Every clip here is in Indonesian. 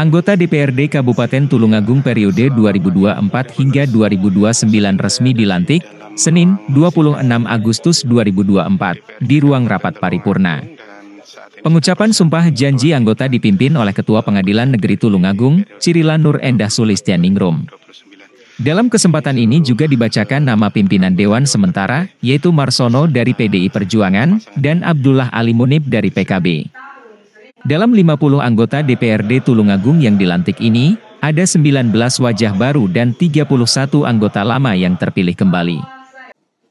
Anggota DPRD Kabupaten Tulungagung periode 2024 hingga 2029 resmi dilantik, Senin, 26 Agustus 2024, di ruang rapat paripurna. Pengucapan sumpah janji anggota dipimpin oleh Ketua Pengadilan Negeri Tulungagung, Cirila Nur Endah Sulistianingrum. Dalam kesempatan ini juga dibacakan nama pimpinan Dewan Sementara, yaitu Marsono dari PDI Perjuangan, dan Abdullah Ali Munib dari PKB. Dalam 50 anggota DPRD Tulungagung yang dilantik ini, ada 19 wajah baru dan 31 anggota lama yang terpilih kembali.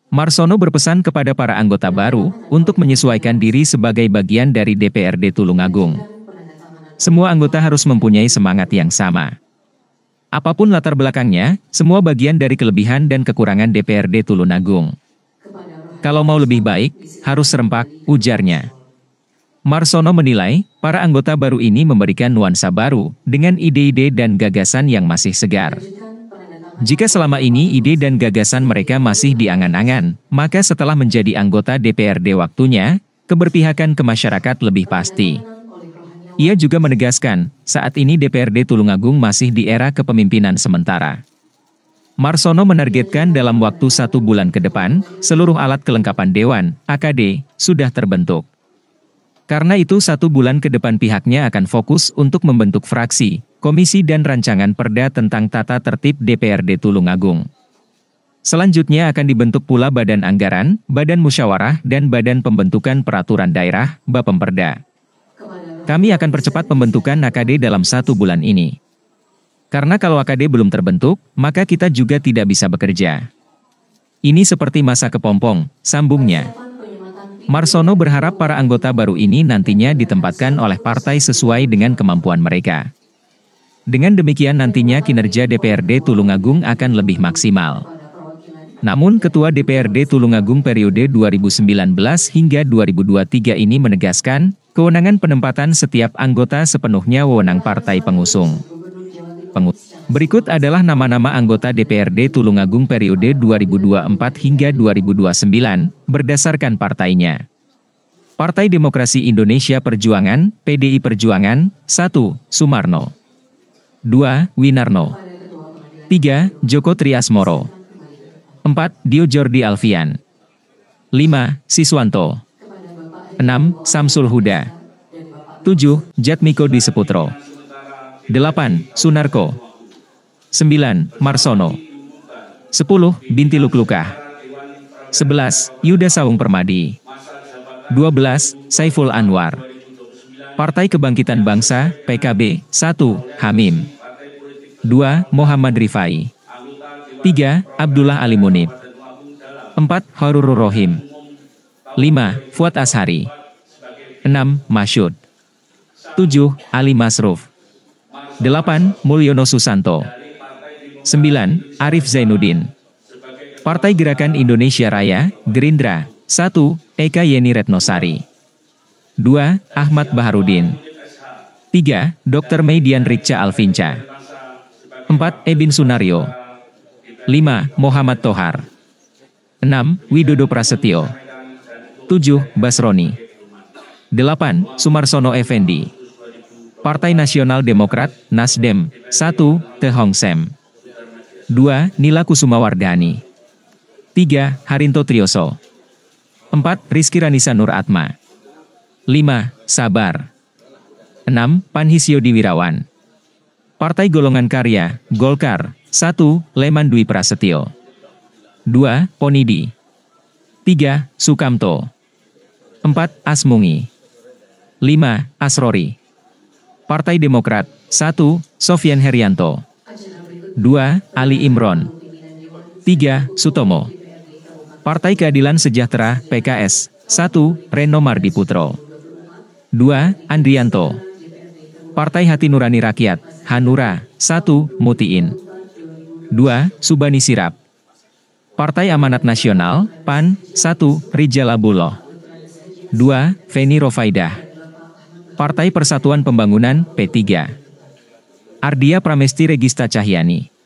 Marsono berpesan kepada para anggota baru untuk menyesuaikan diri sebagai bagian dari DPRD Tulungagung. Semua anggota harus mempunyai semangat yang sama. Apa pun latar belakangnya, semua bagian dari kelebihan dan kekurangan DPRD Tulungagung. Kalau mau lebih baik, harus serempak, ujarnya. Marsono menilai, para anggota baru ini memberikan nuansa baru, dengan ide-ide dan gagasan yang masih segar. Jika selama ini ide dan gagasan mereka masih diangan-angan, maka setelah menjadi anggota DPRD waktunya, keberpihakan ke masyarakat lebih pasti. Ia juga menegaskan, saat ini DPRD Tulungagung masih di era kepemimpinan sementara. Marsono menargetkan dalam waktu satu bulan ke depan, seluruh alat kelengkapan Dewan, AKD, sudah terbentuk. Karena itu satu bulan ke depan pihaknya akan fokus untuk membentuk fraksi, komisi dan rancangan perda tentang tata tertib DPRD Tulungagung. Selanjutnya akan dibentuk pula Badan Anggaran, Badan Musyawarah, dan Badan Pembentukan Peraturan Daerah, Bapemperda. Kami akan percepat pembentukan AKD dalam satu bulan ini. Karena kalau AKD belum terbentuk, maka kita juga tidak bisa bekerja. Ini seperti masa kepompong, sambungnya. Marsono berharap para anggota baru ini nantinya ditempatkan oleh partai sesuai dengan kemampuan mereka. Dengan demikian nantinya kinerja DPRD Tulungagung akan lebih maksimal. Namun Ketua DPRD Tulungagung periode 2019 hingga 2023 ini menegaskan, kewenangan penempatan setiap anggota sepenuhnya wewenang partai pengusung. Pengusung. Berikut adalah nama-nama anggota DPRD Tulungagung periode 2024 hingga 2029, berdasarkan partainya. Partai Demokrasi Indonesia Perjuangan, PDI Perjuangan, 1. Sumarno. 2. Winarno. 3. Joko Triasmoro. 4. Dio Jordi Alfian. 5. Siswanto. 6. Samsul Huda. 7. Jatmiko Diseputro. 8. Sunarko 9. Marsono 10. Binti Luklukah 11. Yuda Saung Permadi 12. Saiful Anwar Partai Kebangkitan Bangsa, PKB, 1. Hamim 2. Muhammad Rifai 3. Abdullah Ali Munib 4. Horurur Rohim 5. Fuad Ashari 6. Masyud 7. Ali Masruf 8. Mulyono Susanto 9. Arif Zainuddin Partai Gerakan Indonesia Raya, Gerindra 1. Eka Yeni Retnosari 2. Ahmad Baharudin 3. Dr. Median Rikca Alvinca 4. Ebin Sunario 5. Muhammad Tohar 6. Widodo Prasetyo 7. Basroni 8. Sumarsono Effendi Partai Nasional Demokrat, Nasdem, 1. Te Hong Sem. 2. Nila Kusumawardani. 3. Harinto Trioso. 4. Rizky Ranisa Nur Atma. 5. Sabar. 6. Panhisio Diwirawan. Partai Golongan Karya, Golkar, 1. Leman Dwi Prasetyo. 2. Ponidi. 3. Sukamto. 4. Asmungi. 5. Asrori. Partai Demokrat, 1. Sofian Herianto 2. Ali Imron 3. Sutomo Partai Keadilan Sejahtera, PKS, 1. Reno Mardi Putro 2. Andrianto Partai Hati Nurani Rakyat, Hanura, 1. Mutiin 2. Subani Sirap Partai Amanat Nasional, PAN, 1. Rijal Abuloh 2. Feni Rofaidah Partai Persatuan Pembangunan, P3. Ardia Pramesti Regista Cahyani